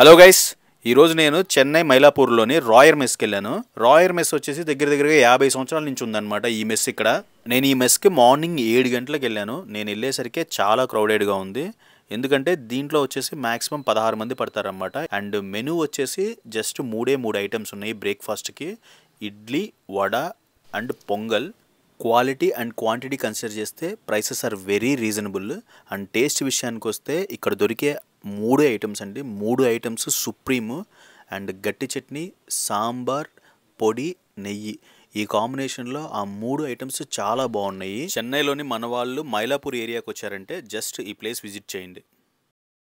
Hello guys ఈరోజు నేను చెన్నై మైలాపూర్లోని రాయర్ మెస్కి వెళ్ళాను. రాయర్ మెస్ వచ్చేసి దగ్గర దగ్గరగా యాభై సంవత్సరాల నుంచి ఉందన్నమాట ఈ మెస్ ఇక్కడ. నేను ఈ మెస్కి మార్నింగ్ ఏడు గంటలకు వెళ్ళాను. నేను వెళ్ళేసరికి చాలా క్రౌడెడ్గా ఉంది. ఎందుకంటే దీంట్లో వచ్చేసి మాక్సిమం పదహారు మంది పడతారనమాట అండ్ మెనూ వచ్చేసి జస్ట్ మూడే మూడు ఐటమ్స్ ఉన్నాయి బ్రేక్ఫాస్ట్కి. Idli vada and pongal. Quality and quantity consider చేస్తే prices are very reasonable. And taste విషయానికి వస్తే ఇక్కడ దొరికే మూడు ఐటమ్స్ అండి. మూడు ఐటమ్స్ సుప్రీము అండ్ గట్టి చట్నీ సాంబార్ పొడి నెయ్యి. ఈ కాంబినేషన్లో ఆ మూడు ఐటమ్స్ చాలా బాగున్నాయి. చెన్నైలోని మన వాళ్ళు మైలాపూర్ ఏరియాకి వచ్చారంటే జస్ట్ ఈ ప్లేస్ విజిట్ చేయండి.